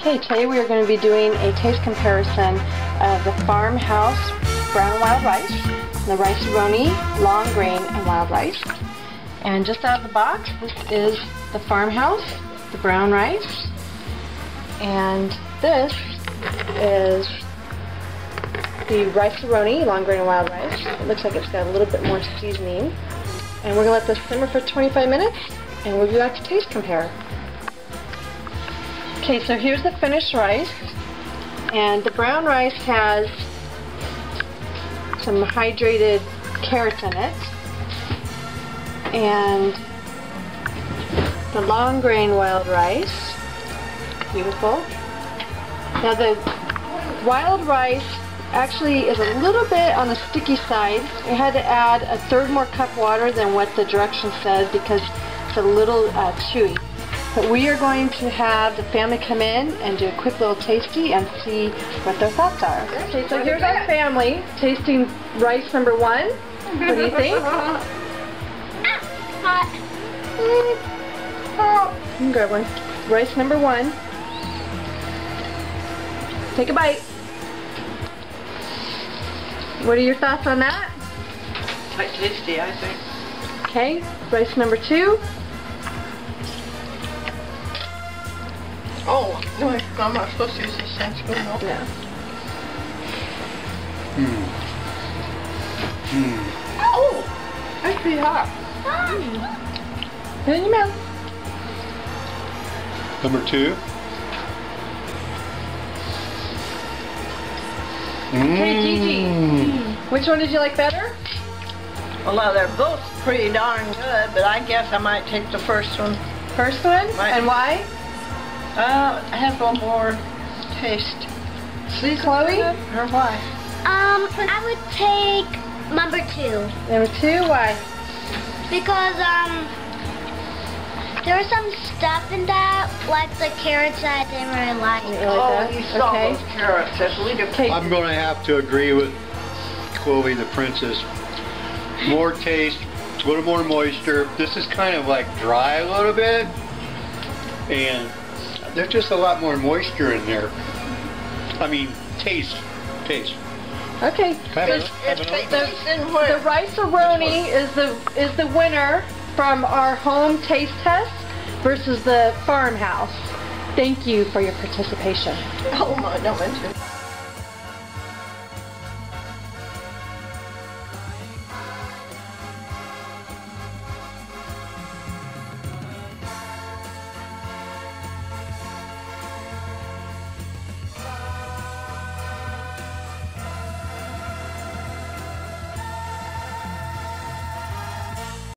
Okay, today we are going to be doing a taste comparison of the Farmhouse Brown Wild Rice, the Rice-A-Roni Long Grain and Wild Rice. And just out of the box, this is the Farmhouse, the brown rice. And this is the Rice-A-Roni Long Grain and Wild Rice. It looks like it's got a little bit more seasoning. And we're going to let this simmer for 25 minutes, and we'll be back to taste compare. Okay, so here's the finished rice. And the brown rice has some hydrated carrots in it. And the long grain wild rice. Beautiful. Now the wild rice actually is a little bit on the sticky side. I had to add a third more cup water than what the directions said because it's a little uh, chewy. But we are going to have the family come in and do a quick little tasty and see what their thoughts are. Okay, so here's our family tasting rice number one. What do you think? Hot. You can grab one. Rice number one. Take a bite. What are your thoughts on that? Quite tasty, I think. Okay, rice number two. Oh, no, I'm not supposed to use this sensible milk. No. Hmm. Hmm. Oh, that's pretty hot. Put it in your mouth. Number two. Hey, Gigi. Mmm. Which one did you like better? Well, they're both pretty darn good, but I guess I might take the first one. First one? Right. And why? Uh, it has a more taste. See, Chloe? Or why? Um, I would take number two Number two, why? because um, there was some stuff in that, like the carrots that I didn't really like. You like oh, you saw okay. those carrots. That's a. I'm going to have to agree with Chloe the Princess. More taste, a little more moisture. This is kind of like dry a little bit. And there's just a lot more moisture in there. I mean, taste. Taste. Okay. Have Have It's it. tastes in the where? rice-a-roni is the is the winner from our home taste test versus the farmhouse. Thank you for your participation. Oh my, don't mention.